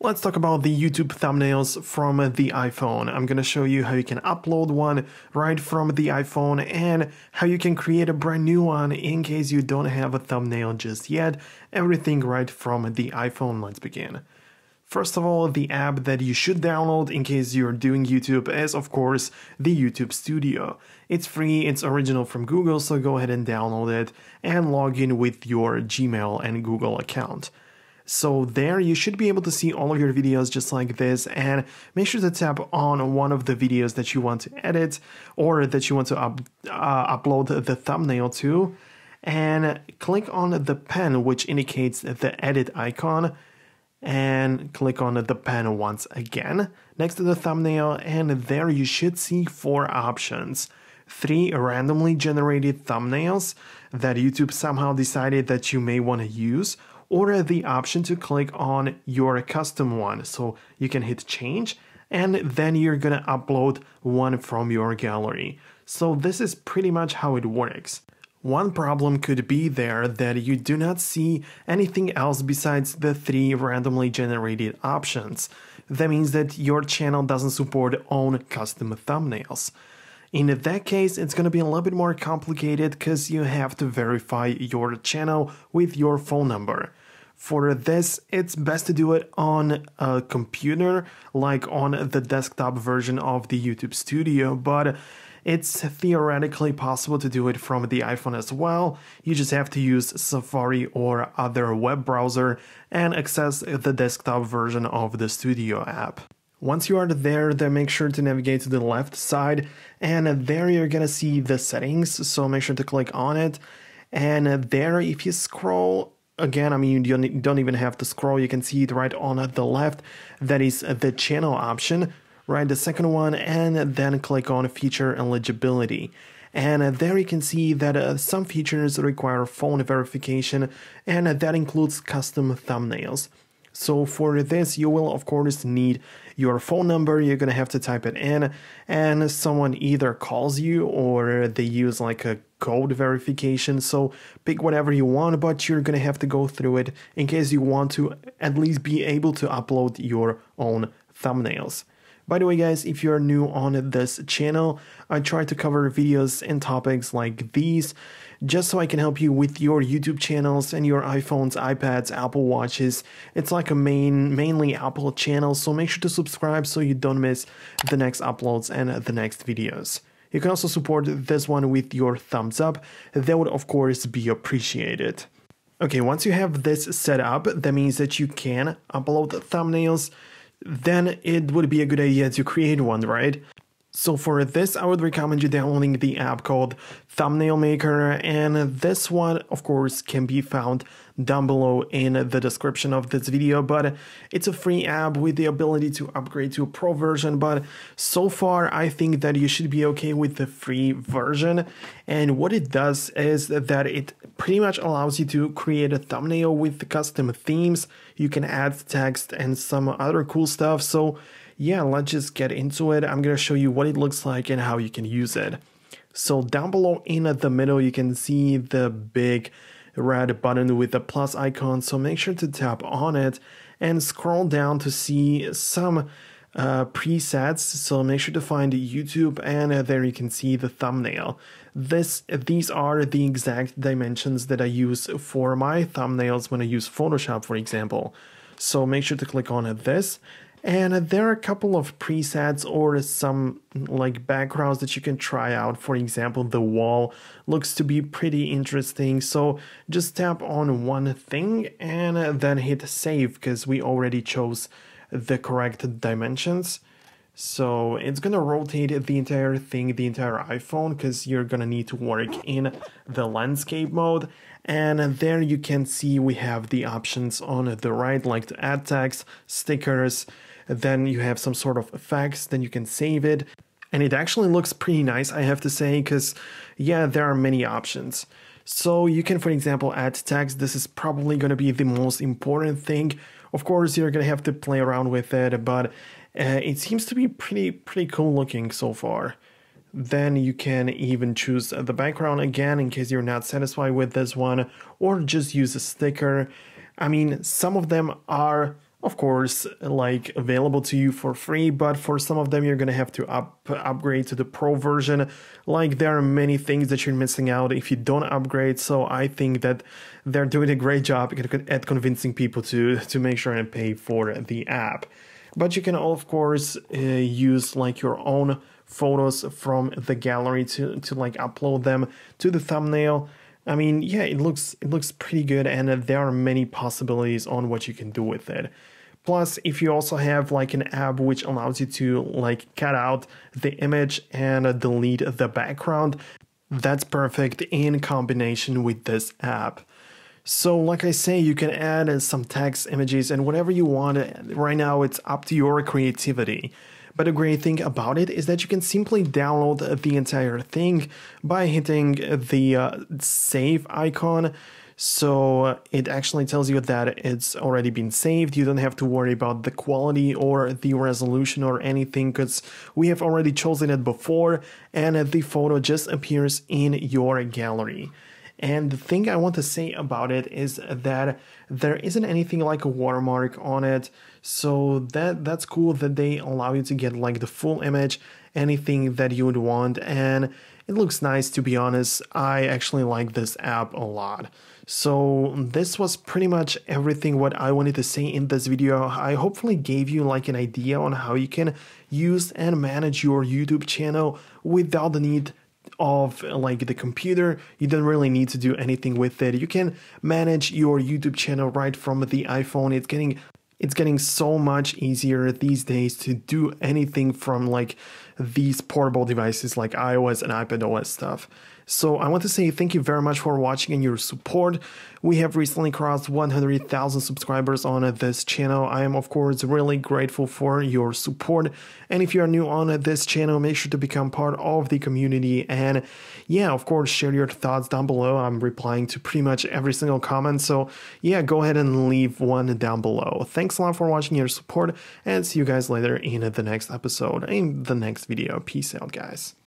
Let's talk about the YouTube thumbnails from the iPhone. I'm gonna show you how you can upload one right from the iPhone and how you can create a brand new one in case you don't have a thumbnail just yet. Everything right from the iPhone. Let's begin. First of all, the app that you should download in case you're doing YouTube is, of course, the YouTube Studio. It's free, it's original from Google, so go ahead and download it and log in with your Gmail and Google account. So there you should be able to see all of your videos just like this and make sure to tap on one of the videos that you want to edit or that you want to up, uh, upload the thumbnail to and click on the pen which indicates the edit icon and click on the pen once again next to the thumbnail and there you should see four options. Three randomly generated thumbnails that YouTube somehow decided that you may want to use or the option to click on your custom one. So you can hit change and then you're gonna upload one from your gallery. So this is pretty much how it works. One problem could be there that you do not see anything else besides the three randomly generated options. That means that your channel doesn't support own custom thumbnails. In that case, it's to be a little bit more complicated because you have to verify your channel with your phone number. For this, it's best to do it on a computer, like on the desktop version of the YouTube Studio, but it's theoretically possible to do it from the iPhone as well. You just have to use Safari or other web browser and access the desktop version of the Studio app. Once you are there, then make sure to navigate to the left side and there you're gonna see the settings, so make sure to click on it. And there, if you scroll again, I mean, you don't even have to scroll, you can see it right on the left. That is the channel option, right? The second one, and then click on feature eligibility. And there you can see that uh, some features require phone verification, and that includes custom thumbnails. So for this, you will of course need your phone number. You're gonna have to type it in, and someone either calls you or they use like a code verification. So pick whatever you want, but you're gonna have to go through it in case you want to at least be able to upload your own thumbnails. By the way, guys, if you're new on this channel, I try to cover videos and topics like these just so I can help you with your YouTube channels and your iPhones, iPads, Apple Watches. It's like a main, mainly Apple channel, so make sure to subscribe so you don't miss the next uploads and the next videos. You can also support this one with your thumbs up. That would of course be appreciated. Okay, once you have this set up, that means that you can upload thumbnails, then it would be a good idea to create one, right? So for this, I would recommend you downloading the app called Thumbnail Maker, and this one, of course, can be found down below in the description of this video, but it's a free app with the ability to upgrade to a pro version, but so far, I think that you should be okay with the free version, and what it does is that it pretty much allows you to create a thumbnail with custom themes, you can add text and some other cool stuff, so yeah, let's just get into it. I'm going to show you what it looks like and how you can use it. So down below in the middle, you can see the big red button with the plus icon. So make sure to tap on it and scroll down to see some uh, presets. So make sure to find YouTube and uh, there you can see the thumbnail. This These are the exact dimensions that I use for my thumbnails when I use Photoshop, for example. So make sure to click on this and there are a couple of presets or some like backgrounds that you can try out. For example, the wall looks to be pretty interesting. So just tap on one thing and then hit save because we already chose the correct dimensions. So it's gonna rotate the entire thing, the entire iPhone, because you're gonna need to work in the landscape mode. And there you can see we have the options on the right, like to add text, stickers, then you have some sort of effects, then you can save it. And it actually looks pretty nice, I have to say, because yeah, there are many options. So you can, for example, add text. This is probably to be the most important thing. Of course, you're to have to play around with it, but uh, it seems to be pretty pretty cool looking so far. Then you can even choose the background again in case you're not satisfied with this one, or just use a sticker. I mean, some of them are of course like available to you for free but for some of them you're gonna have to up upgrade to the pro version like there are many things that you're missing out if you don't upgrade so i think that they're doing a great job at convincing people to to make sure and pay for the app but you can of course uh, use like your own photos from the gallery to to like upload them to the thumbnail I mean, yeah, it looks it looks pretty good, and there are many possibilities on what you can do with it. Plus, if you also have like an app which allows you to like cut out the image and delete the background, that's perfect in combination with this app. So, like I say, you can add some text, images, and whatever you want. Right now, it's up to your creativity. But the great thing about it is that you can simply download the entire thing by hitting the uh, save icon. So it actually tells you that it's already been saved. You don't have to worry about the quality or the resolution or anything because we have already chosen it before and the photo just appears in your gallery. And the thing I want to say about it is that there isn't anything like a watermark on it. So that that's cool that they allow you to get like the full image, anything that you would want and it looks nice to be honest. I actually like this app a lot. So this was pretty much everything what I wanted to say in this video. I hopefully gave you like an idea on how you can use and manage your YouTube channel without the need of like the computer you don't really need to do anything with it you can manage your youtube channel right from the iphone it's getting it's getting so much easier these days to do anything from like these portable devices like iOS and iPadOS stuff. So I want to say thank you very much for watching and your support. We have recently crossed 100,000 subscribers on this channel. I am of course really grateful for your support. And if you are new on this channel, make sure to become part of the community. And yeah, of course, share your thoughts down below. I'm replying to pretty much every single comment. So yeah, go ahead and leave one down below. Thanks a lot for watching your support and see you guys later in the next episode, in the next video. Peace out, guys.